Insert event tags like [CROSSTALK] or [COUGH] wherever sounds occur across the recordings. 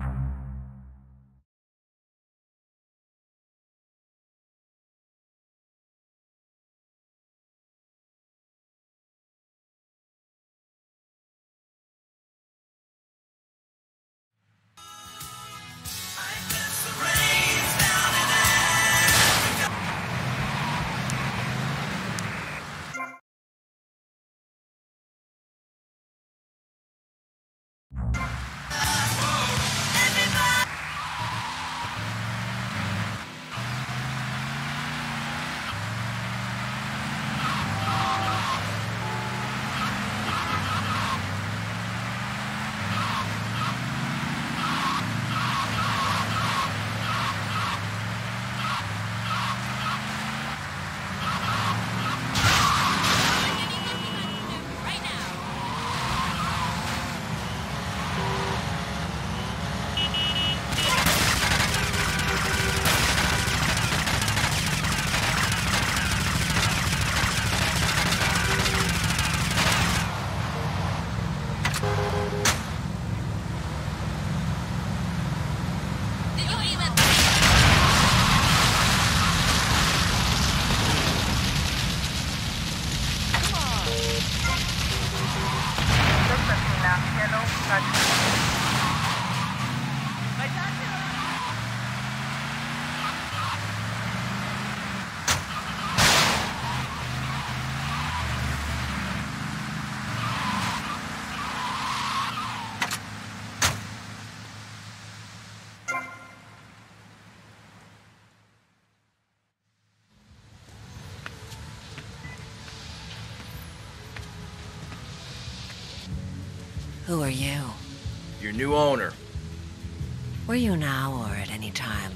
Who are you? Your new owner. Were you now or at any time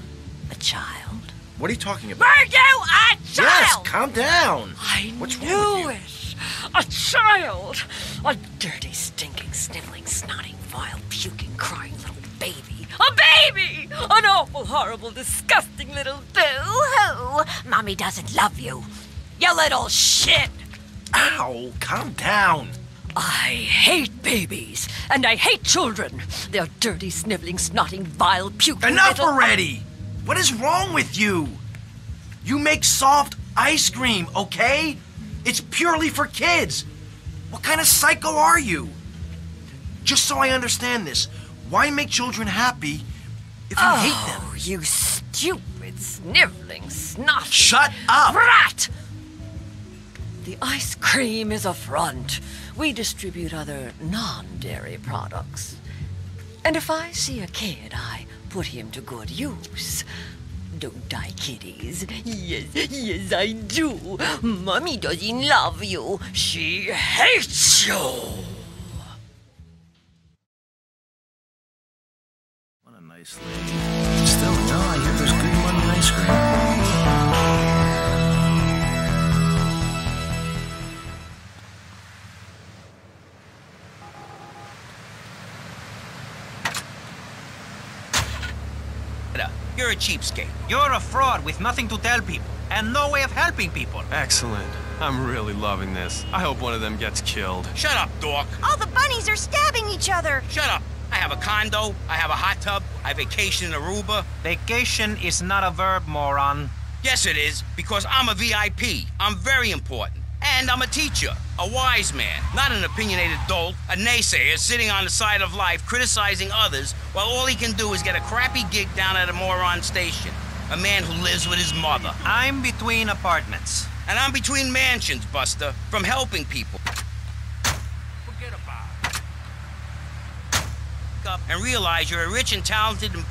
a child? What are you talking about? Were you a child? Yes, calm down. I What's wrong knew with it. A child. A dirty, stinking, sniveling, snotting, vile, puking, crying little baby. A baby! An awful, horrible, disgusting little boo-hoo. Mommy doesn't love you. You little shit. Ow, calm down. I hate babies, and I hate children. They're dirty, sniveling, snotting, vile, puking Enough little... already. What is wrong with you? You make soft ice cream, okay? It's purely for kids. What kind of psycho are you? Just so I understand this, why make children happy if you hate them? Oh, you stupid, sniveling, snot. Shut up! Rat! The ice cream is a front. We distribute other non dairy products. And if I see a kid, I put him to good use. Don't I, kiddies? Yes, yes, I do. Mommy doesn't love you. She hates you. What a nice lady. Still, no, I hear there's good money in ice cream. A cheapskate. You're a fraud with nothing to tell people and no way of helping people. Excellent. I'm really loving this. I hope one of them gets killed. Shut up, dork. All the bunnies are stabbing each other. Shut up. I have a condo, I have a hot tub, I vacation in Aruba. Vacation is not a verb, moron. Yes, it is, because I'm a VIP. I'm very important. And I'm a teacher, a wise man, not an opinionated dolt, a naysayer sitting on the side of life criticizing others while all he can do is get a crappy gig down at a moron station. A man who lives with his mother. I'm between apartments. And I'm between mansions, Buster, from helping people. Forget about it. And realize you're a rich and talented and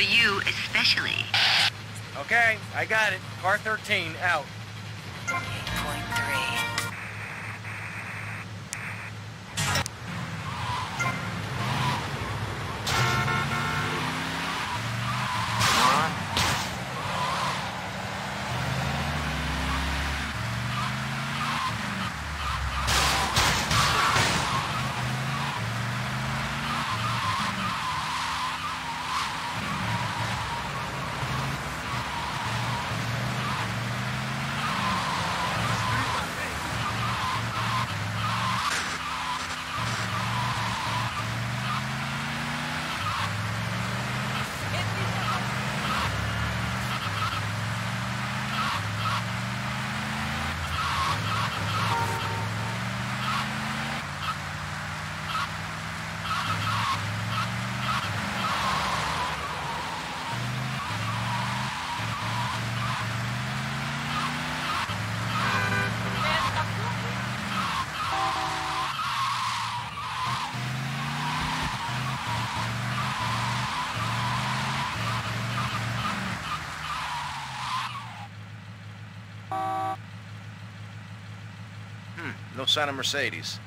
For you especially. Okay, I got it. Car 13 out. Of Mercedes.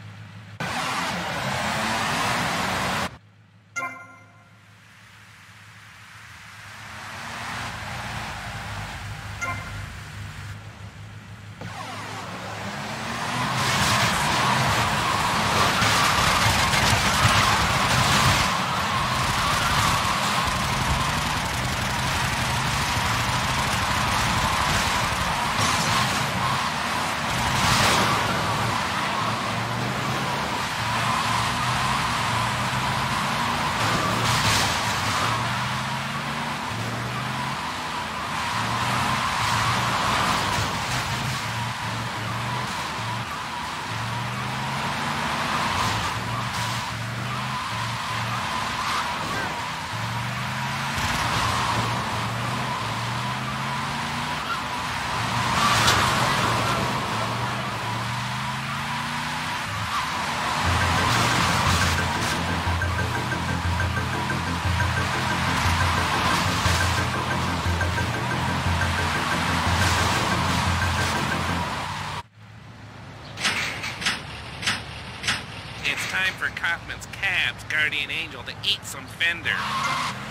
Guardian Angel to eat some fender.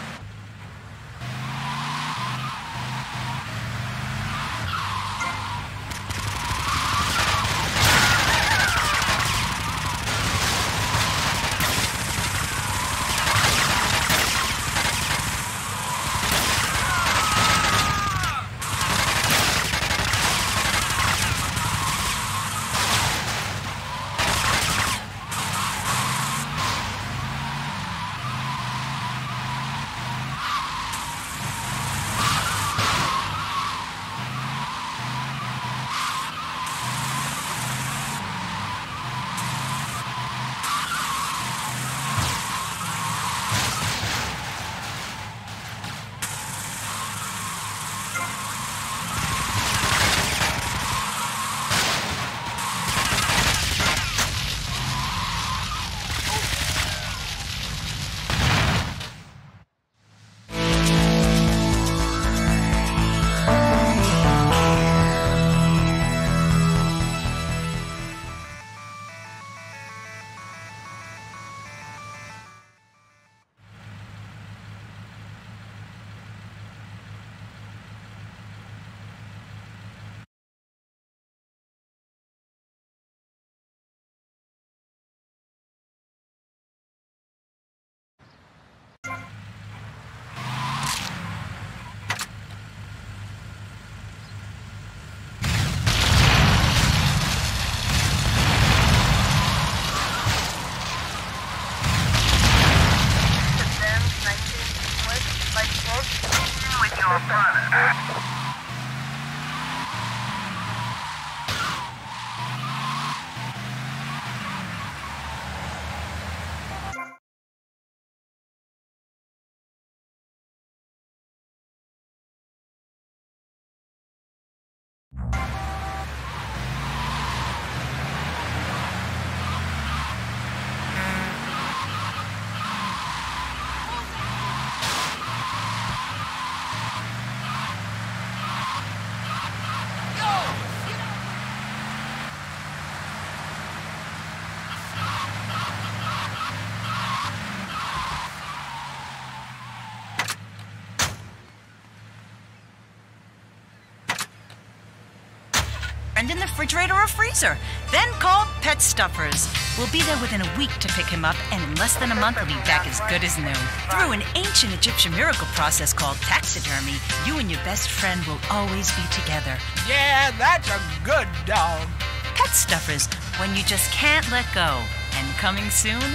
Friend in the refrigerator or freezer. Then call Pet Stuffers. We'll be there within a week to pick him up, and in less than a month, he'll be back as good as new. Through an ancient Egyptian miracle process called taxidermy, you and your best friend will always be together. Yeah, that's a good dog. Pet Stuffers, when you just can't let go. And coming soon,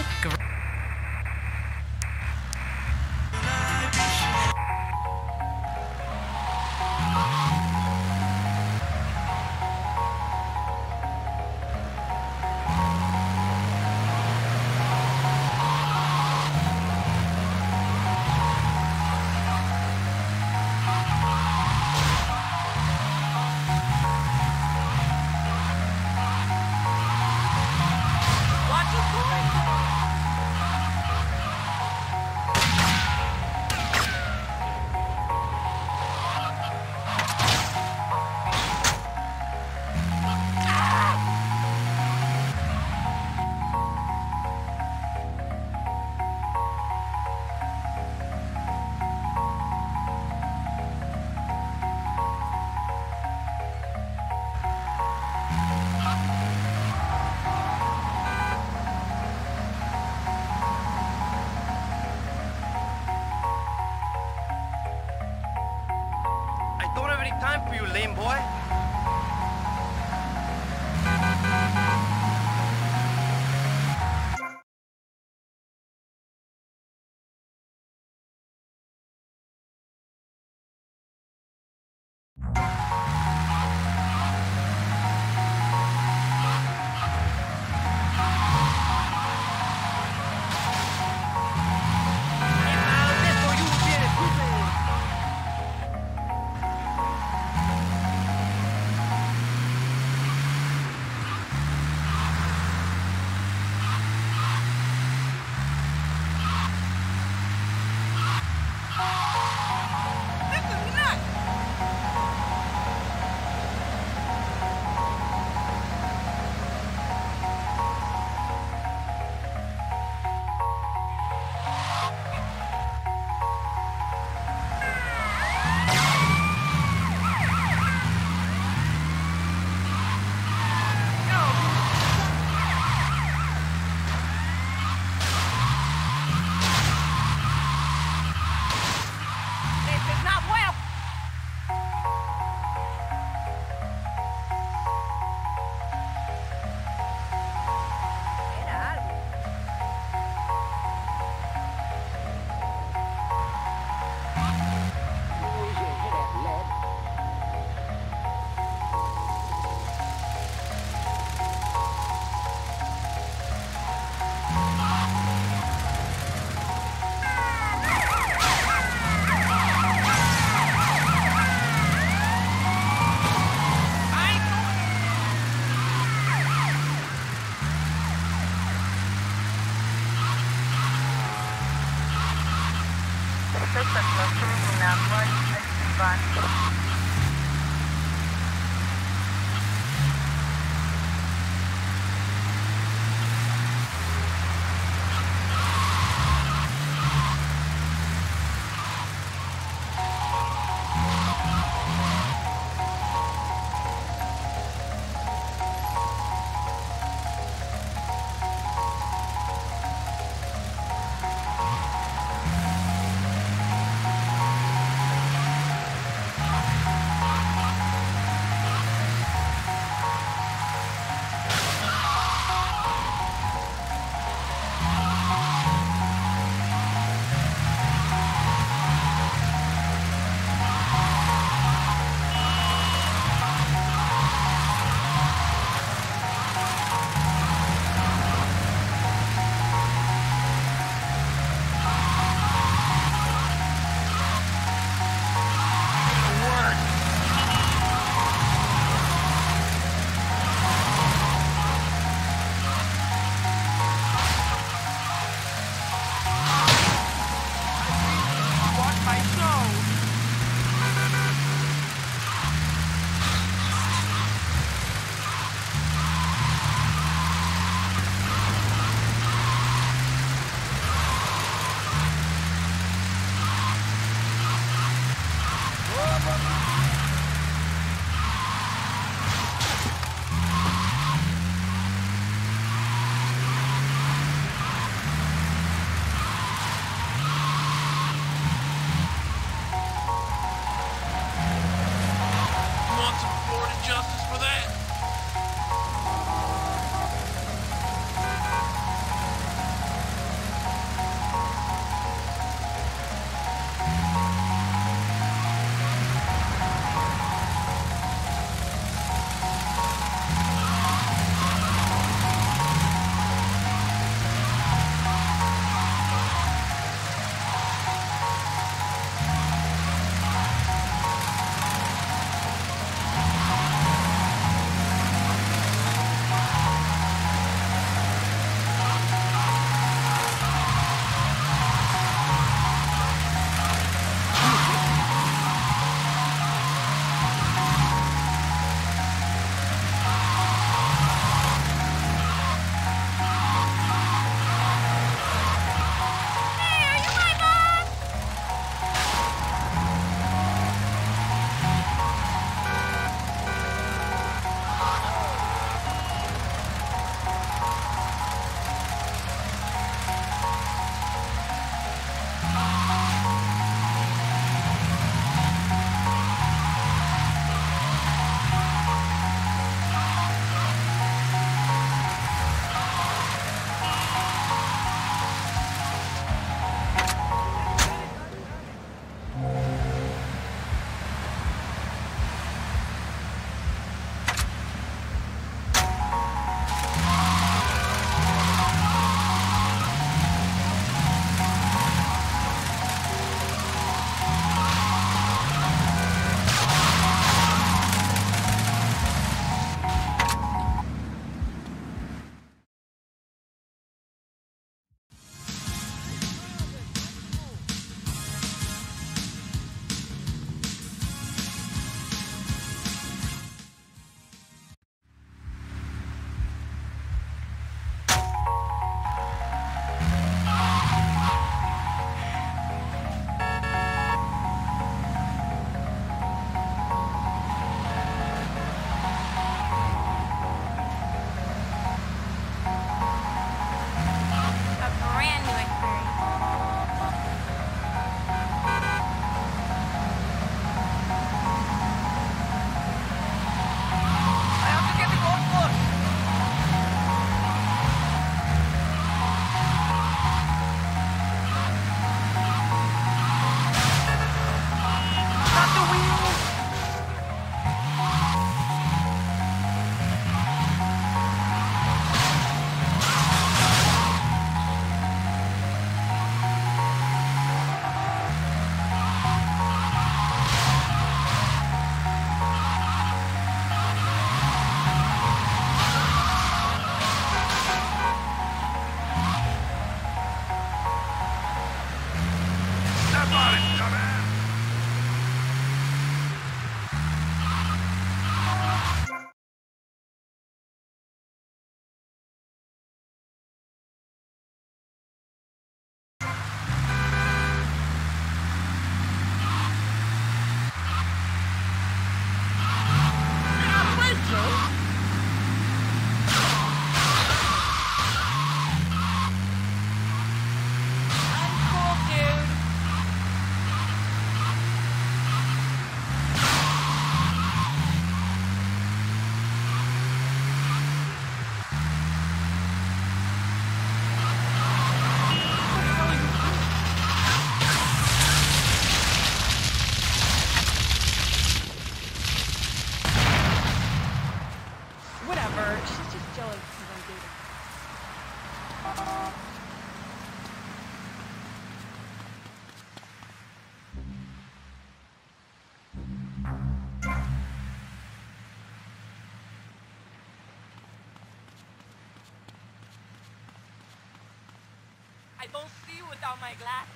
I don't see without my glasses.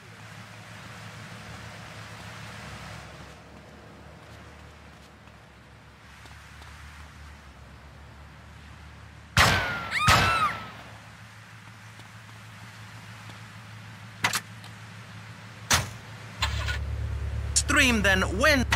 Stream then when.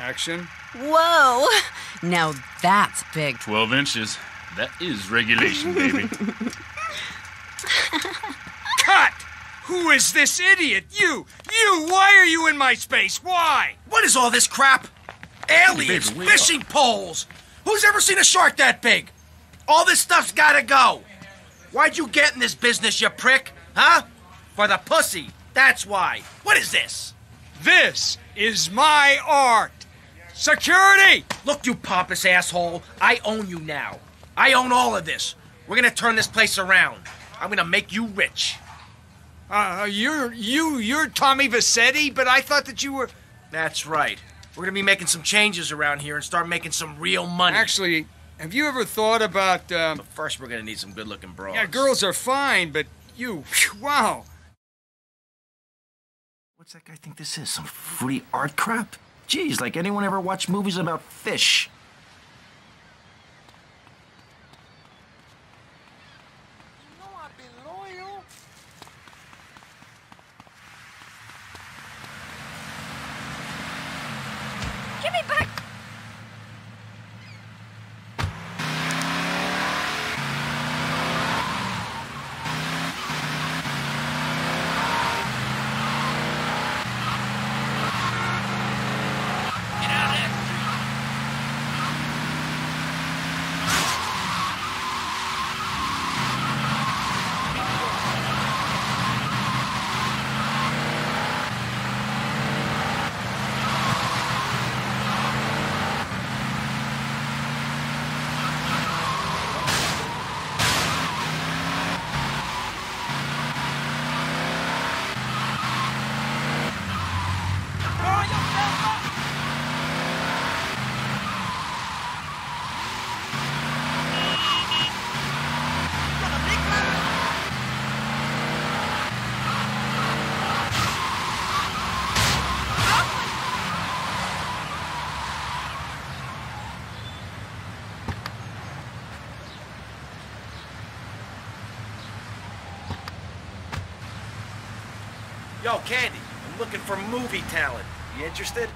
Action. Whoa! [LAUGHS] Now that's big. 12 inches. That is regulation, baby. [LAUGHS] Cut! Who is this idiot? You! You! Why are you in my space? Why? What is all this crap? Aliens, Baby, wake fishing poles. Who's ever seen a shark that big? All this stuff's gotta go. Why'd you get in this business, you prick? Huh? For the pussy. That's why. What is this? This is my art. Security! Look, you pompous asshole. I own you now. I own all of this. We're gonna turn this place around. I'm gonna make you rich. Uh, you're you you're Tommy Vercetti, but I thought that you were. That's right. We're gonna be making some changes around here and start making some real money. Actually, have you ever thought about? Um, But first, we're gonna need some good-looking bras. yeah, girls are fine, but you, wow. What's that guy think this is? Some fruity art crap? Geez, like anyone ever watch movies about fish? Give me back. Get out of that street. Yo, Candy, I'm looking for movie talent. You interested?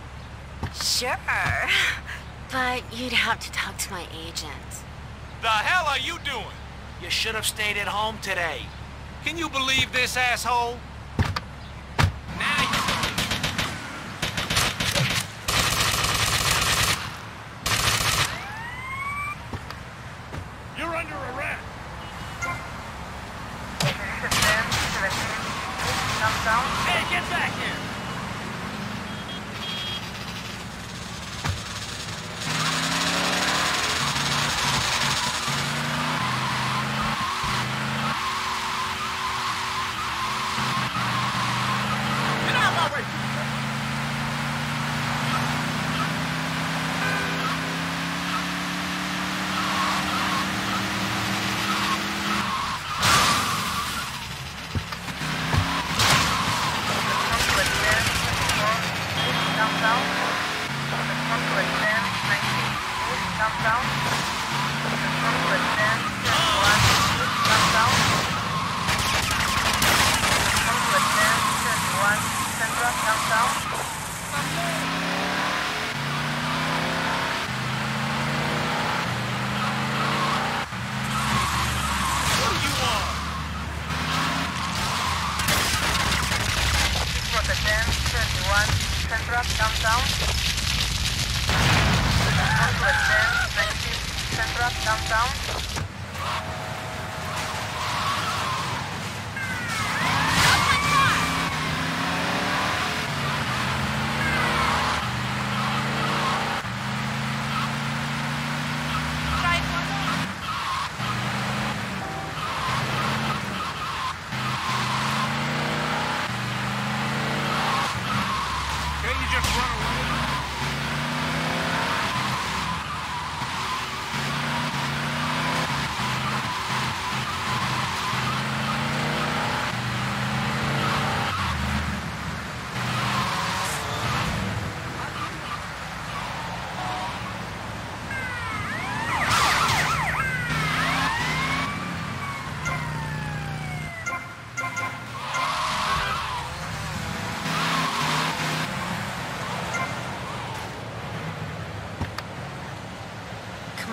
Sure. [LAUGHS] But you'd have to talk to my agent. The hell are you doing? You should have stayed at home today. Can you believe this asshole?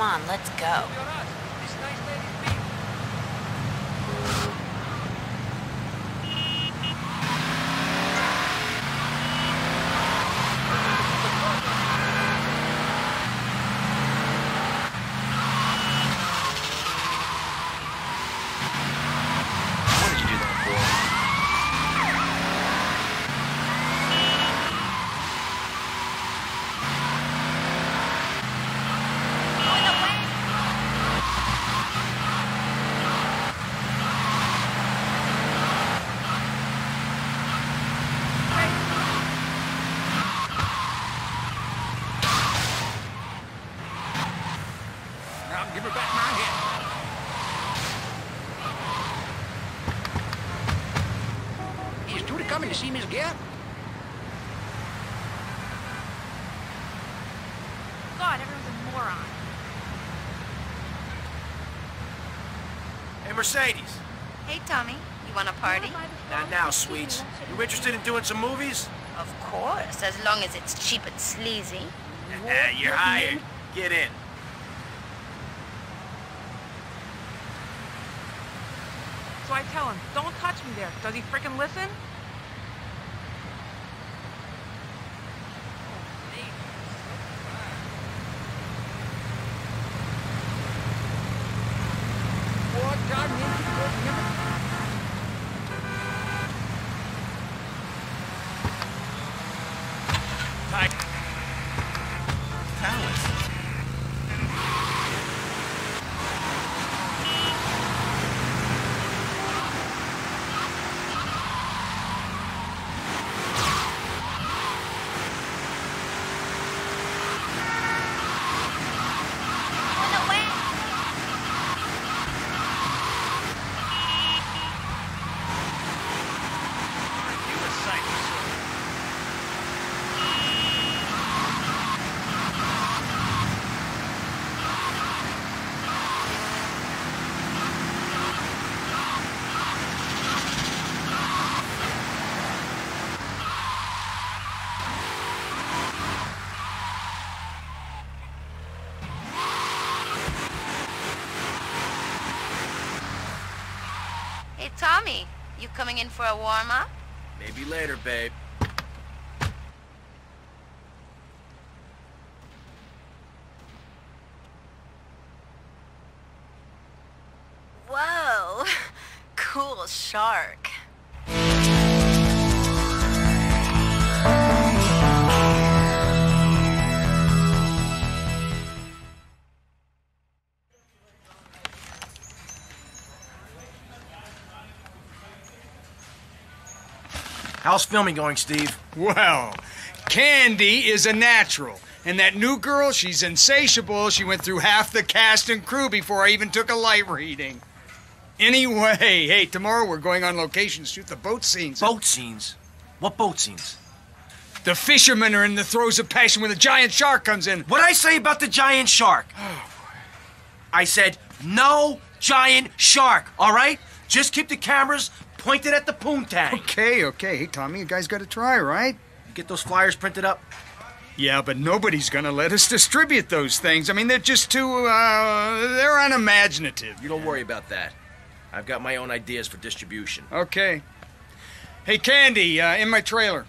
Come on, let's go. What did you do that for? Now give her back my head. Is Tudor coming to see Miss Gale? God, everyone's a moron. Hey, Mercedes. Hey, Tommy. You want a party? Not now, sweets. You interested in doing some movies? Of course, as long as it's cheap and sleazy. [LAUGHS] You're hired. Get in. So I tell him, don't touch me there. Does he freaking listen? What God Hey, Tommy. You coming in for a warm-up? Maybe later, babe. Whoa. [LAUGHS] Cool shark. How's filming going, Steve? Well, Candy is a natural. And that new girl, she's insatiable. She went through half the cast and crew before I even took a light reading. Anyway, hey, tomorrow we're going on location to shoot the boat scenes. Boat scenes? What boat scenes? The fishermen are in the throes of passion when the giant shark comes in. What'd I say about the giant shark? Oh, I said, no giant shark, all right? Just keep the cameras pointed at the poontang. Okay, okay. Hey, Tommy, you guys got to try, right? Get those flyers printed up? Yeah, but nobody's gonna let us distribute those things. I mean, they're just too, uh, they're unimaginative. You don't worry about that. I've got my own ideas for distribution. Okay. Hey, Candy, uh, in my trailer.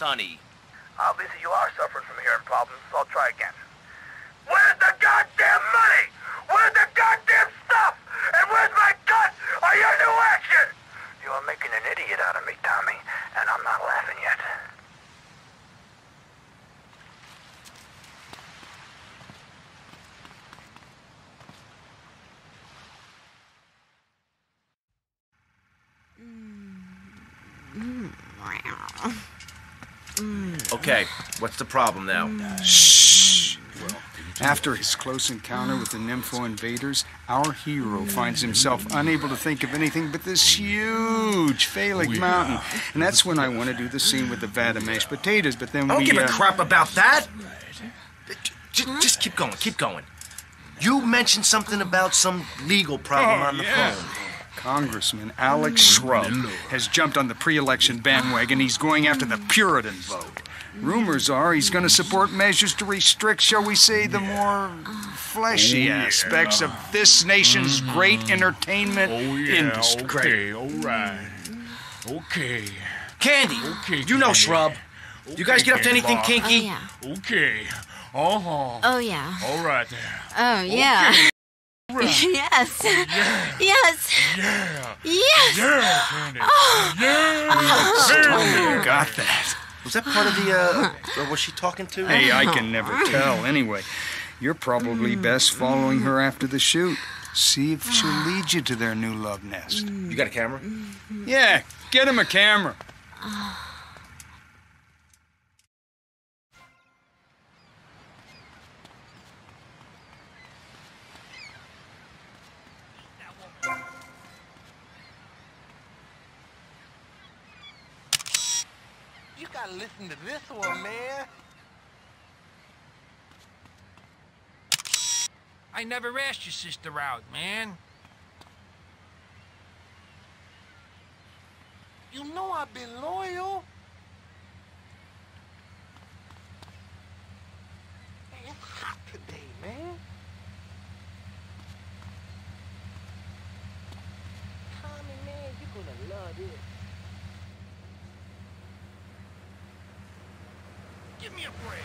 Sonny. obviously you are suffering from hearing problems, so I'll try again. Where's the goddamn money? Where's the goddamn stuff? And where's my cut or your new action? You are making an idiot out of me, Tommy, and I'm not laughing yet. Okay, what's the problem now? Shh. After his close encounter with the Nympho invaders, our hero finds himself unable to think of anything but this huge phallic mountain. And that's when I want to do the scene with the vat of mashed potatoes, but then I don't we. give a uh, crap about that. J- just keep going, keep going. You mentioned something about some legal problem Oh, on the yeah. phone. Congressman Alex Shrub has jumped on the pre election bandwagon. He's going after the Puritan vote. Rumors are he's going to support measures to restrict, shall we say, the more fleshy Oh, yeah. aspects of this nation's great entertainment Oh, yeah, industry. okay, all right. Okay. Candy, Okay, you know Candy. Shrub. You guys get up to anything Bob. kinky? Okay. Uh-huh. Oh, yeah. All right there. Oh, yeah. Right. [LAUGHS] yes. Yeah. Yes. Yeah. Yes. Yeah, Candy. Oh. Yeah. [LAUGHS] You got that. Was that part of the, uh, or was she talking to? Hey, I can never tell. Anyway, you're probably mm. best following her after the shoot. See if [SIGHS] she'll lead you to their new love nest. You got a camera? Mm-hmm. Yeah, get him a camera. Ah. You gotta listen to this one, man. I never asked your sister out, man. You know I've been loyal. Hey, it's hot today, man. Tommy, man, you're gonna love this. Give me a break.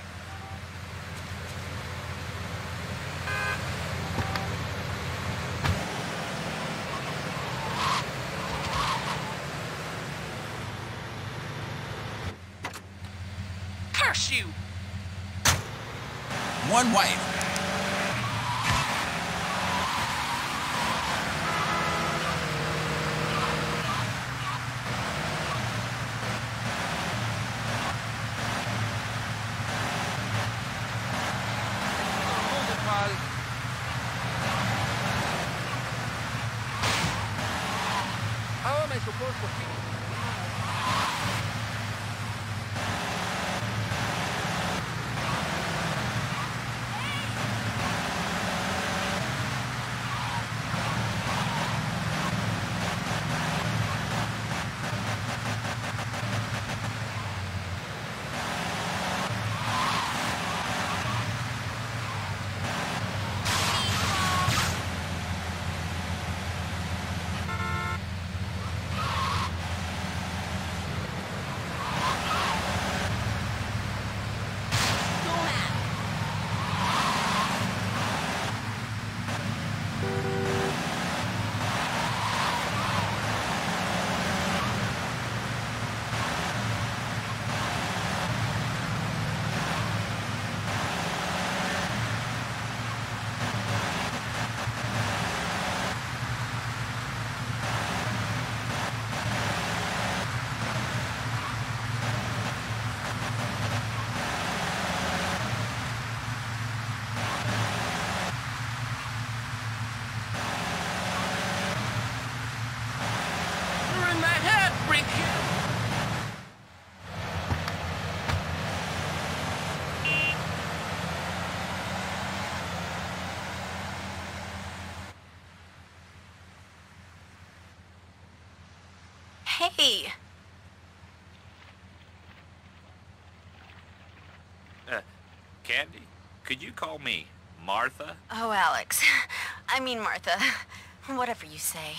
Curse you! One wife. Hey, Uh, Candy, could you call me Martha? oh Alex. [LAUGHS] I mean Martha. [LAUGHS] Whatever you say.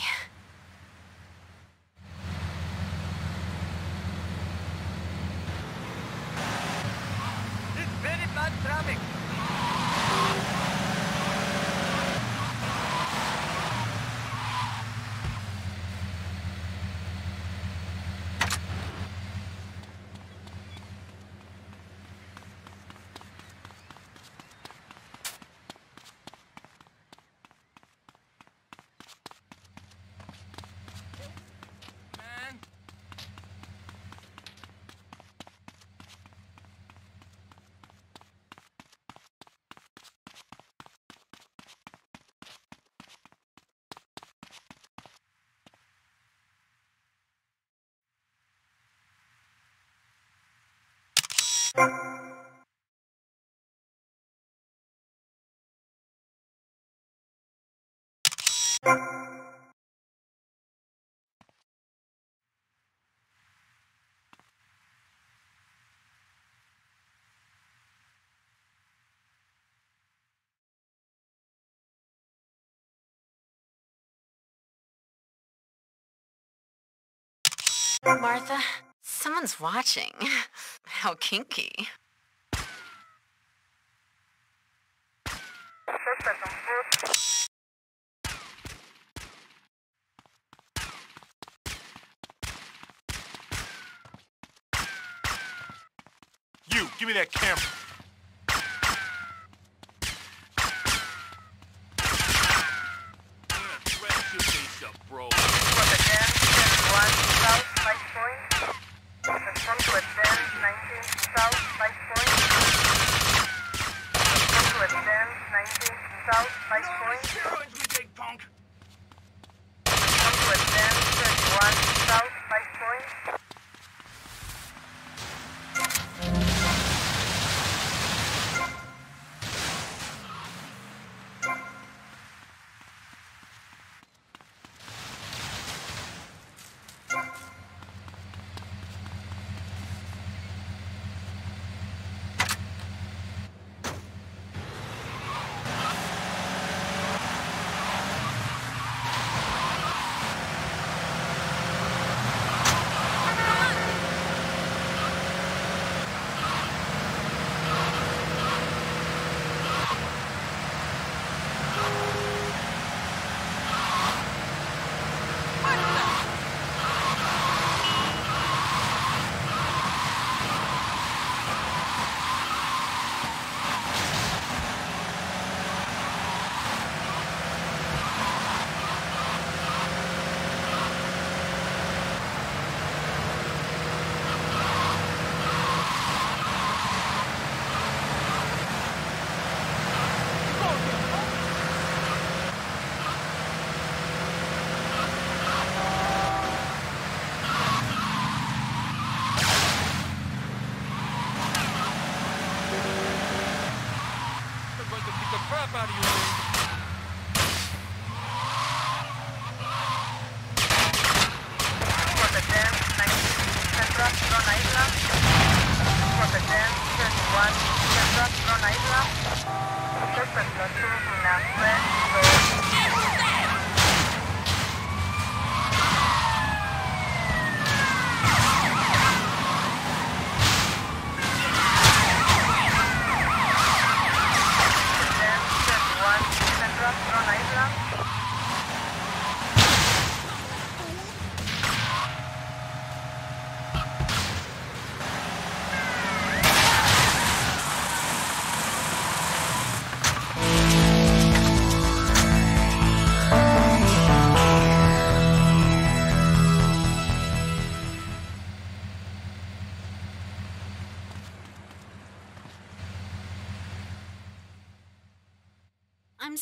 Martha, someone's watching. [LAUGHS] How kinky. You, give me that camera. bro. Come to 19 south, light point. Come to advance 19 south, light point.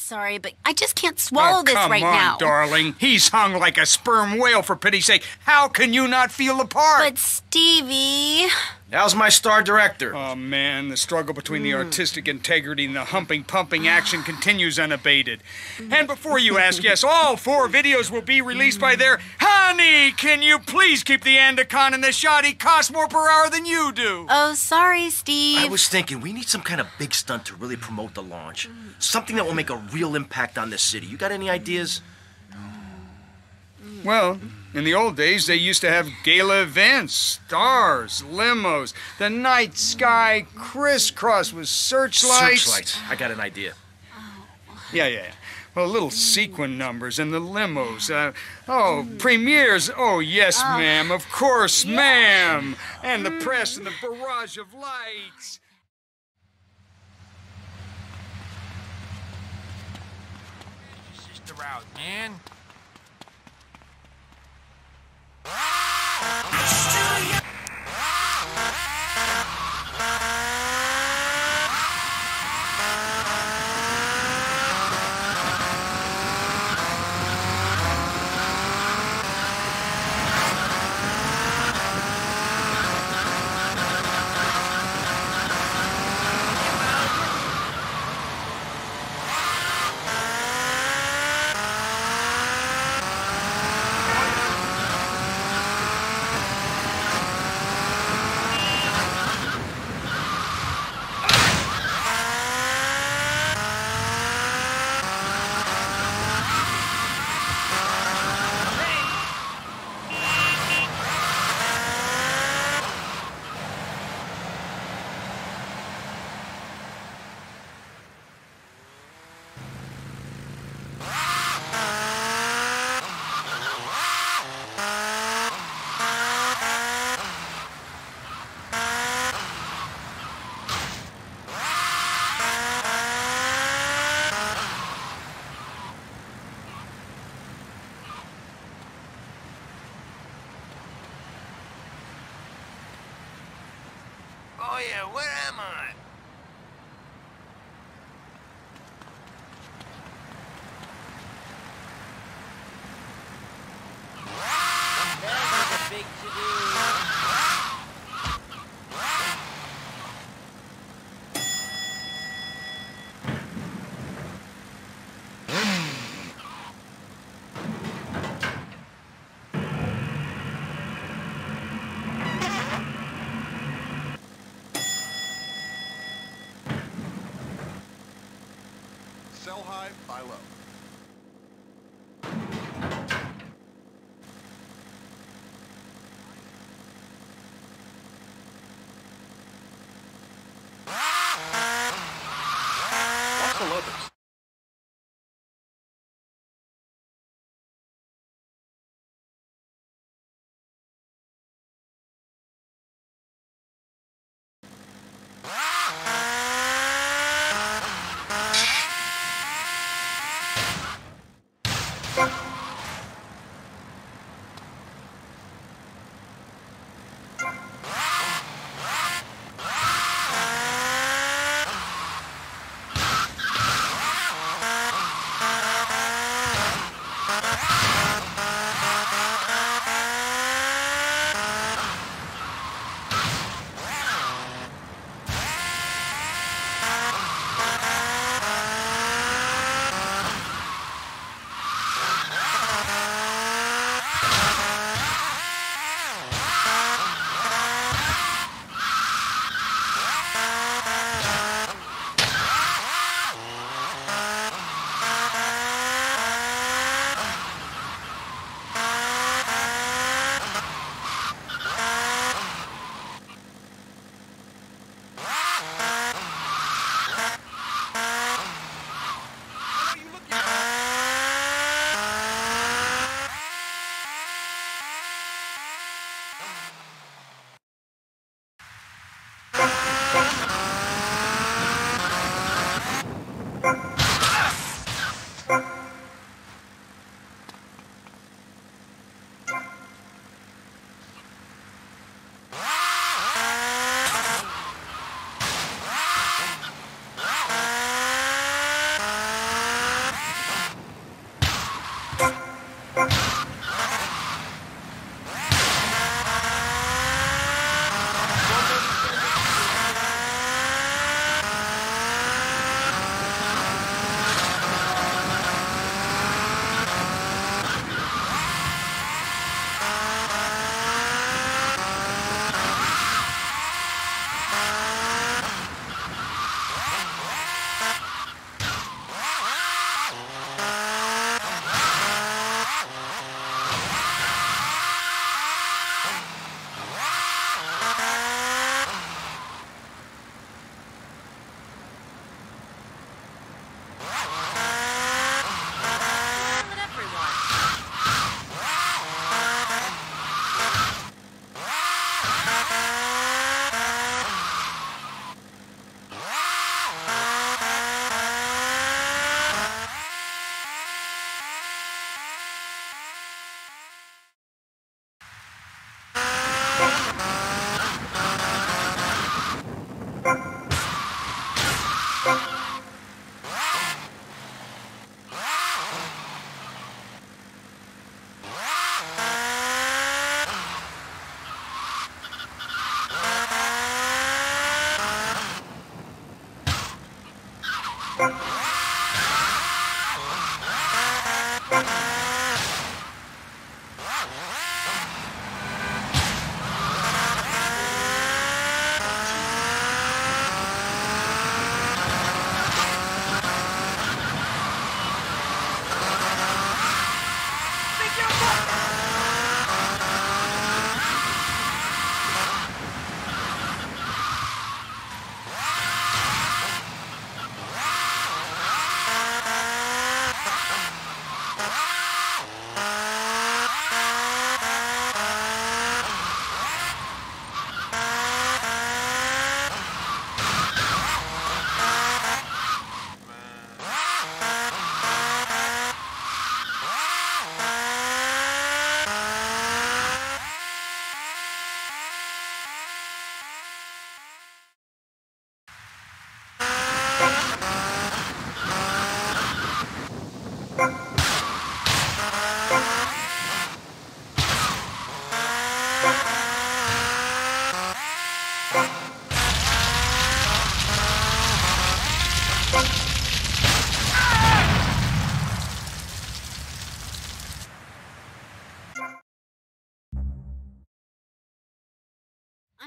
Sorry, but I just can't oh, swallow oh, this right on, now. darling. He's hung like a sperm whale, for pity's sake. How can you not feel the part? But Stevie. How's my star director? Oh, man, the struggle between the hmm. artistic integrity and the humping, pumping action continues unabated. And before you ask, yes, all four videos will be released by their. Honey, can you please keep the Andacon in the shot? He costs more per hour than you do. Oh, sorry, Steve. I was thinking we need some kind of big stunt to really promote the launch. Something that will make a real impact on this city. You got any ideas? Well, in the old days, they used to have gala events, stars, limos, the night sky crisscross with searchlights. Searchlights. I got an idea. Yeah, yeah. yeah. Well, little sequin numbers and the limos. Uh, oh, premieres. Oh, yes, ma'am. Of course, ma'am. And the press and the barrage of lights. Sister out, man. Oh yeah, where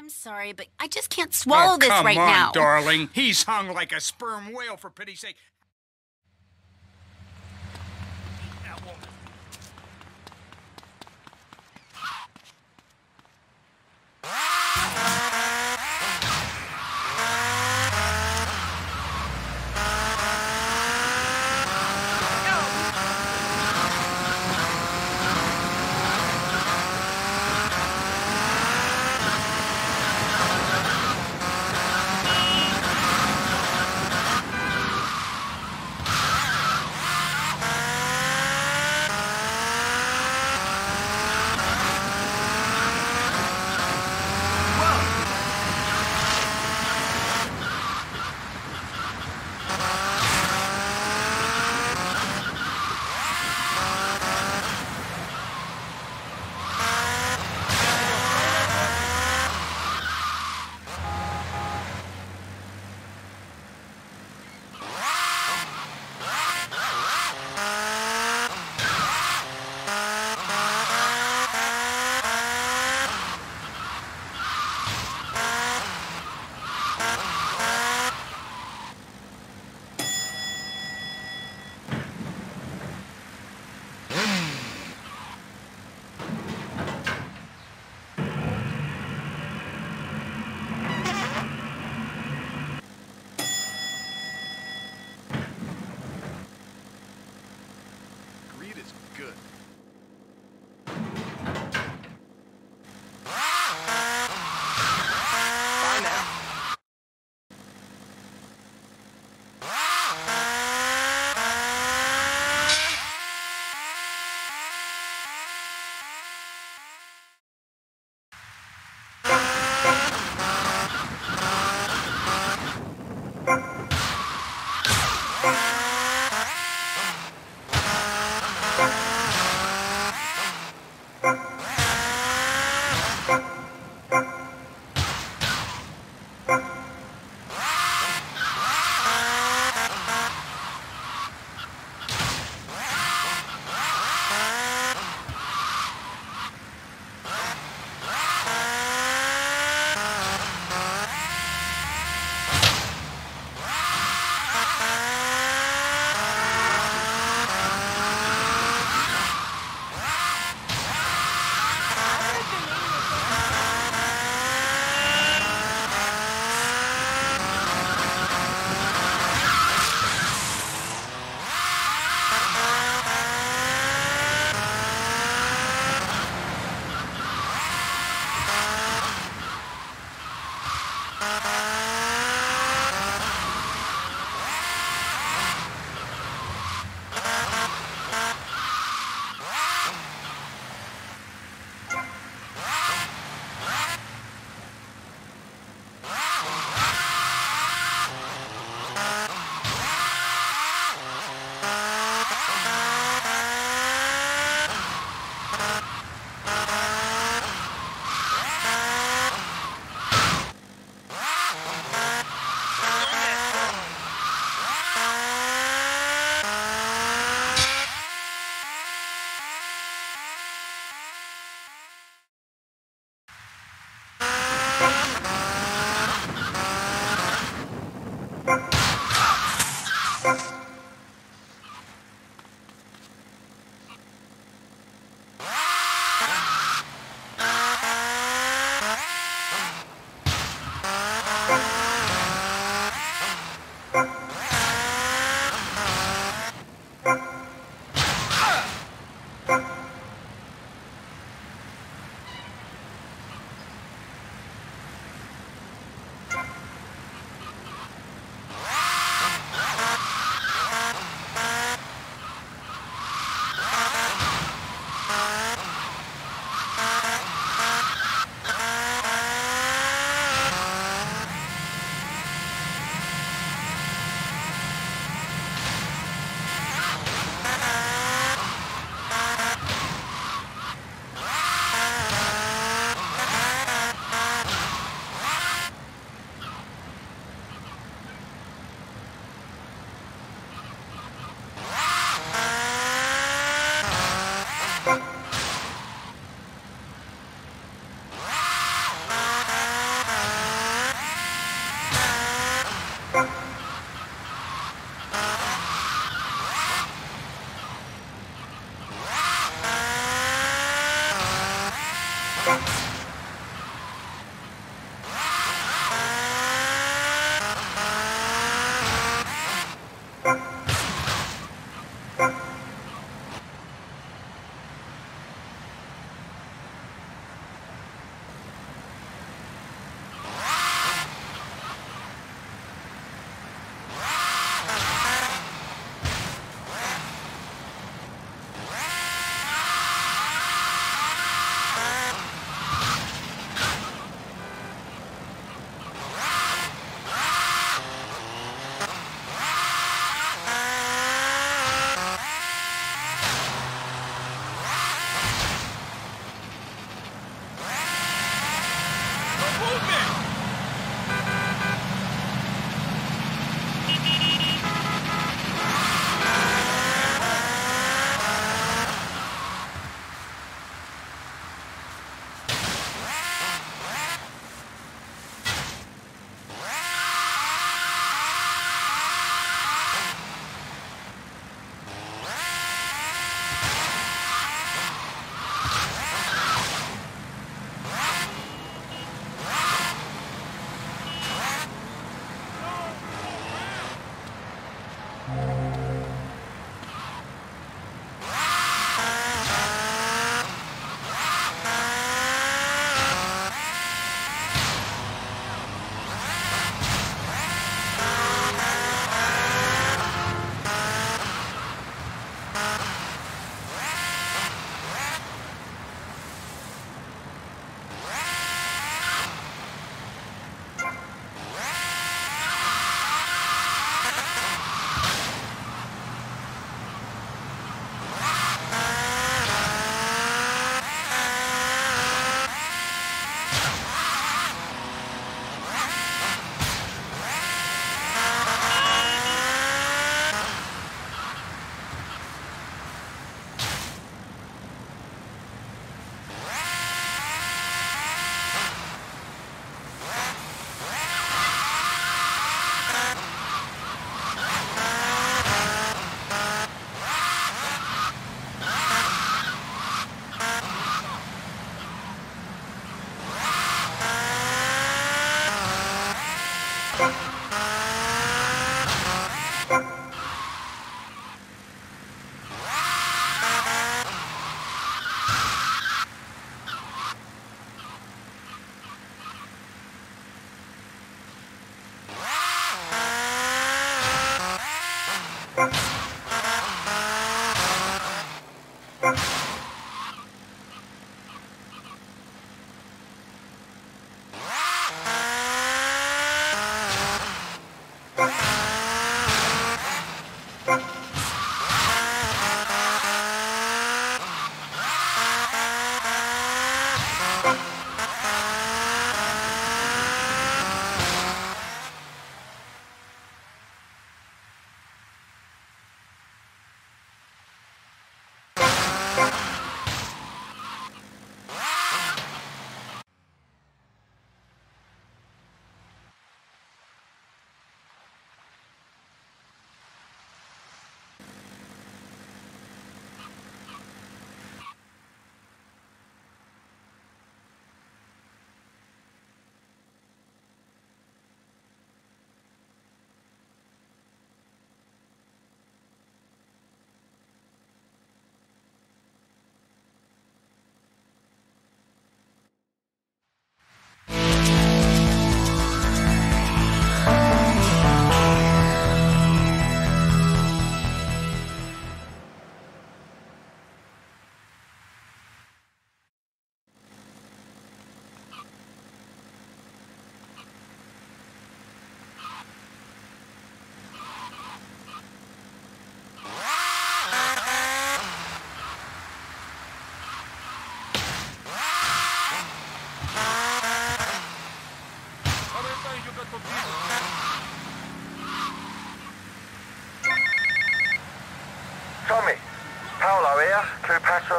I'm sorry, but I just can't oh, swallow oh, this right on, now. darling. He's hung like a sperm whale, for pity's sake.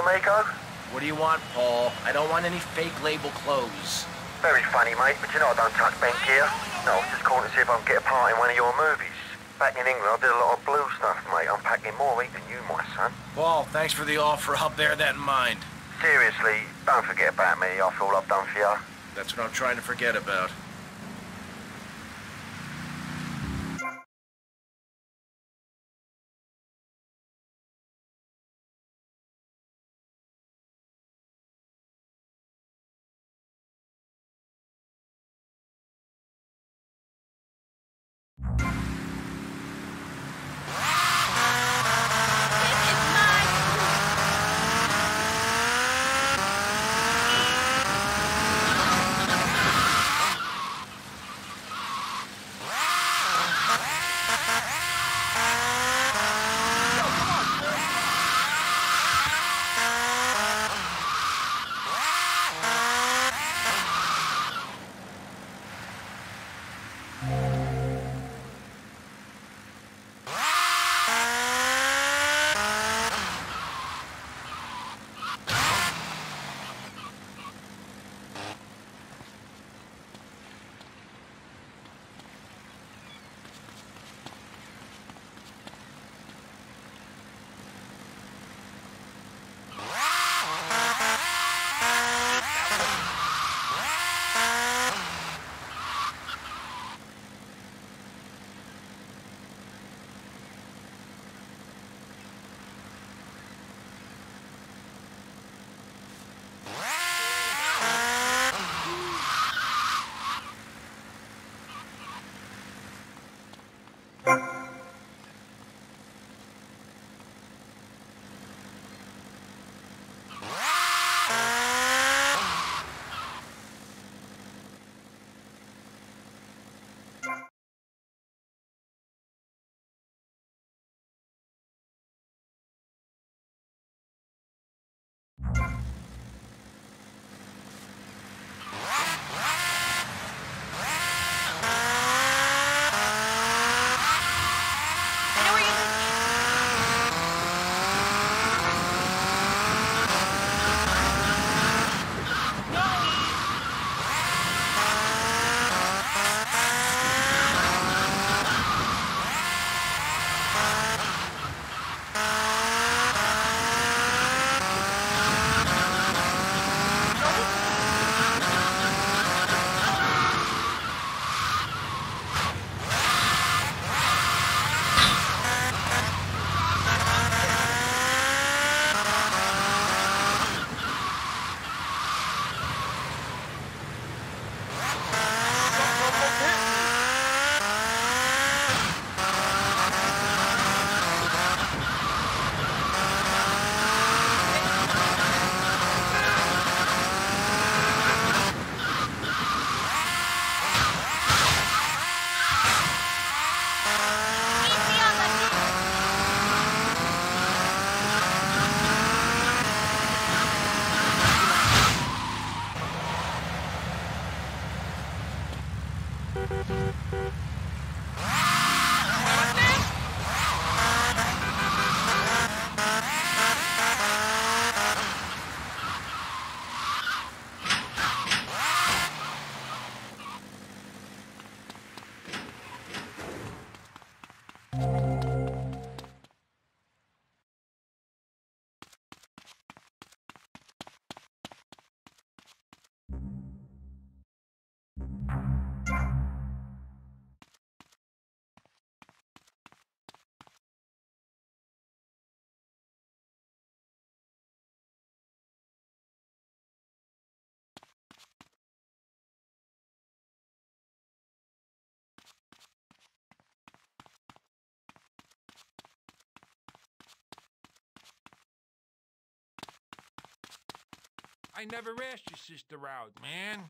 Amigo. What do you want, Paul? I don't want any fake label clothes. Very funny, mate, but you know I don't touch bank gear. No, I was just calling to see if I can get a part in one of your movies. Back in England, I did a lot of blue stuff, mate. I'm packing more heat than you, my son. Paul, thanks for the offer. I'll bear that in mind. Seriously, don't forget about me after all I've done for you. That's what I'm trying to forget about. I never asked your sister out, man.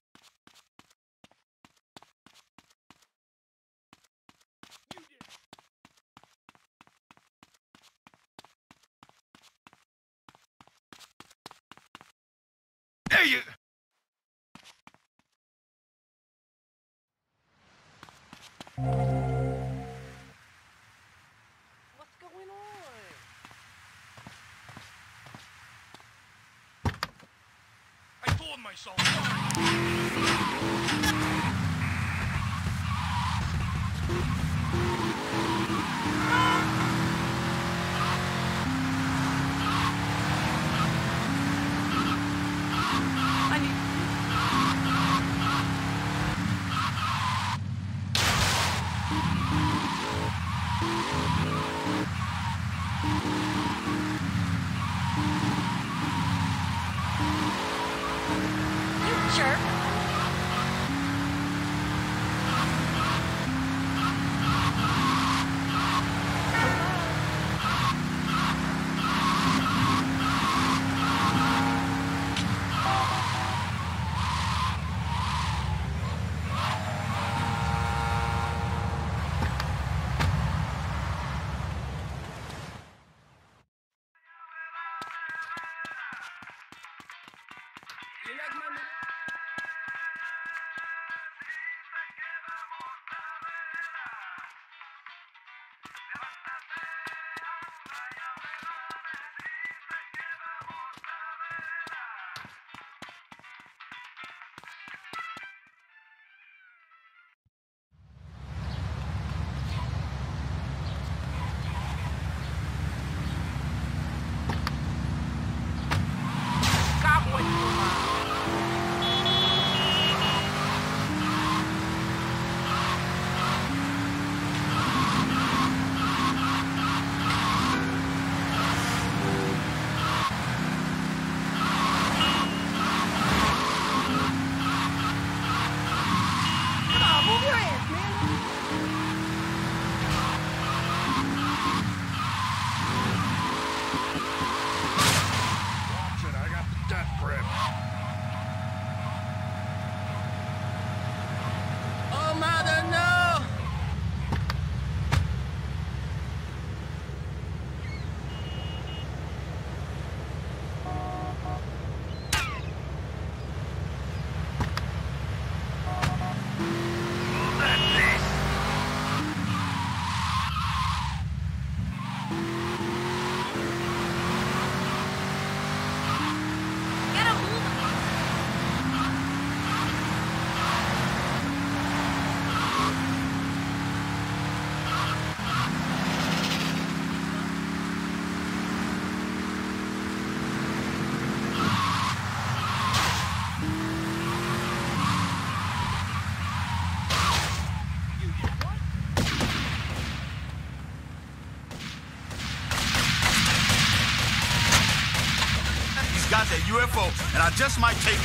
Just might take.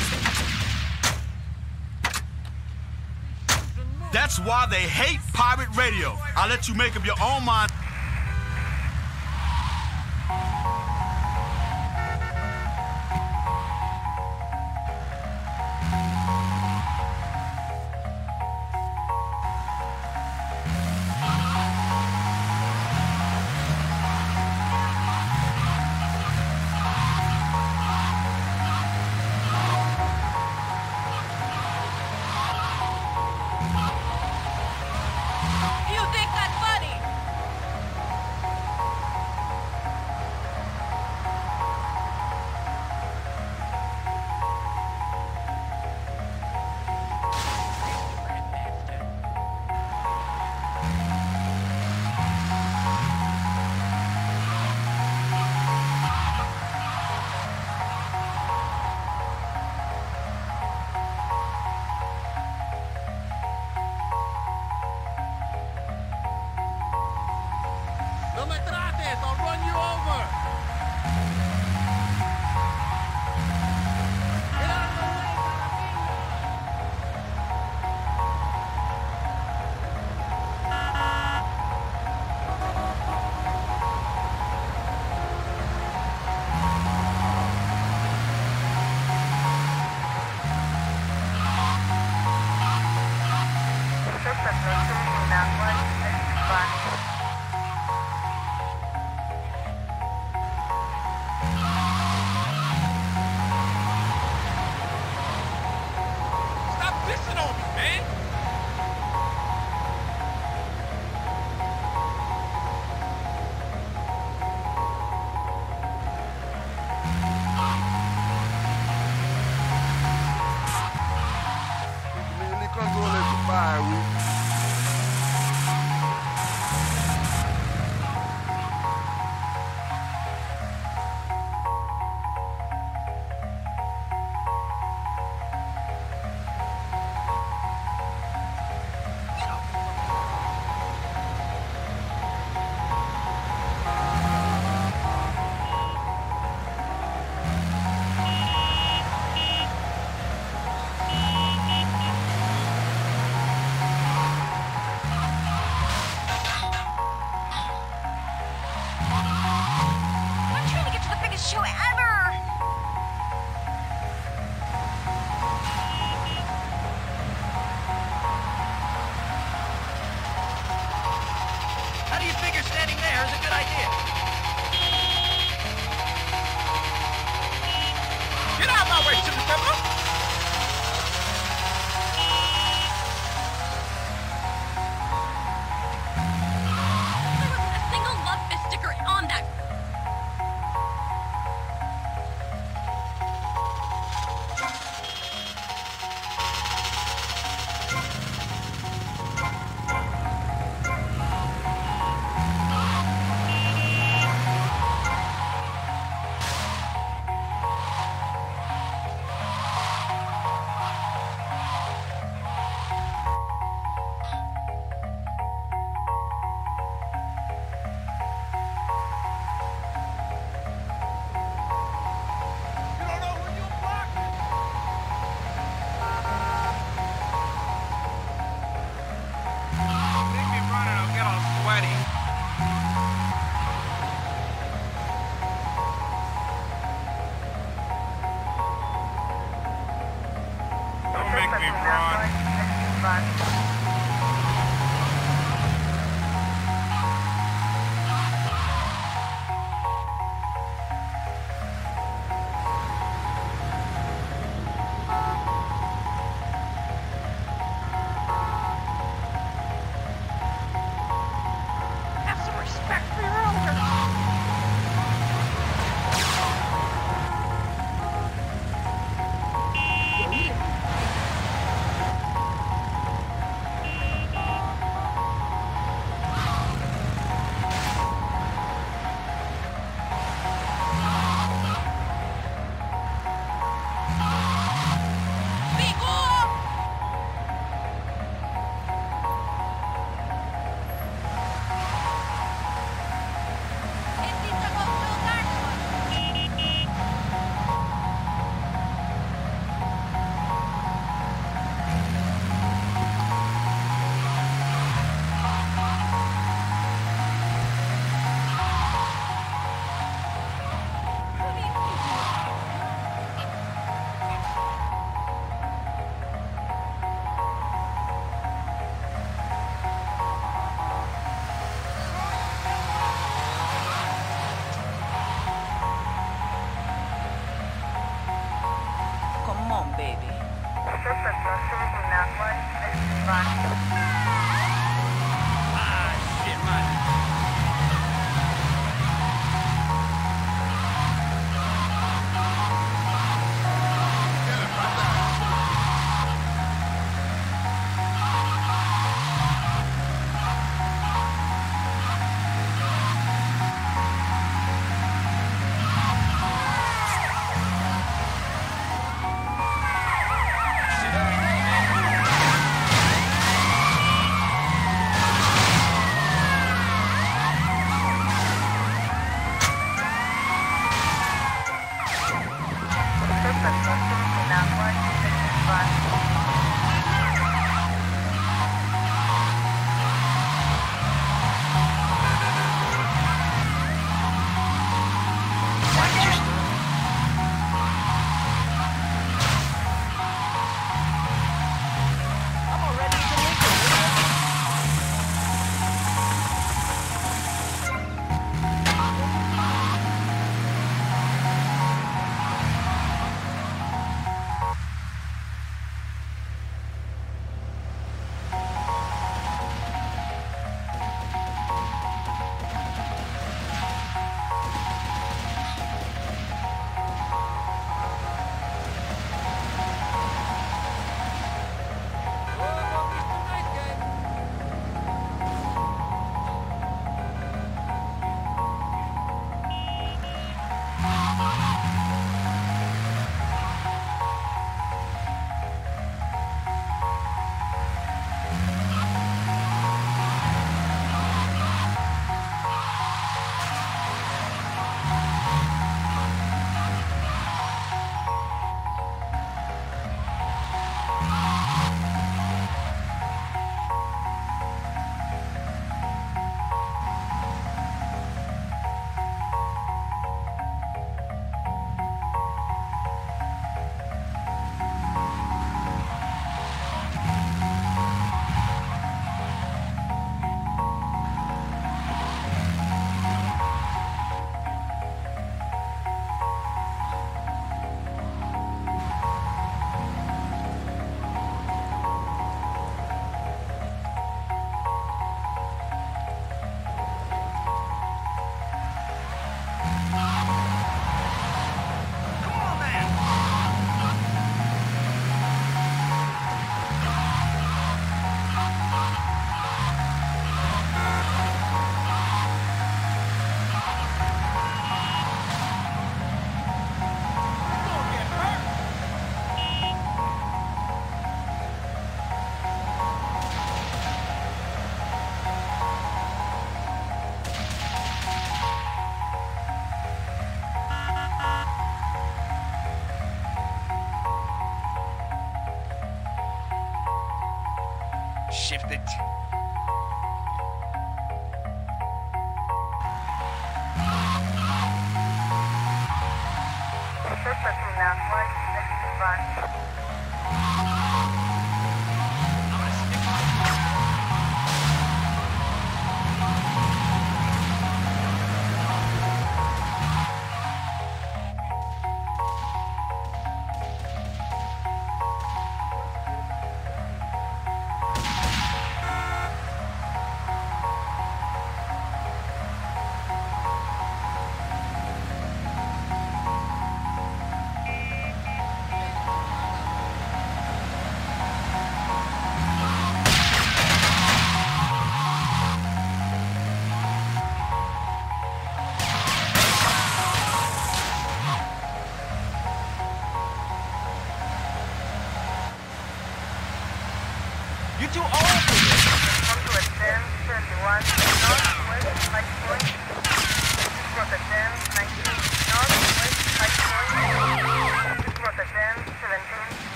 That's why they hate pirate radio. I'll let you make up your own mind. fire.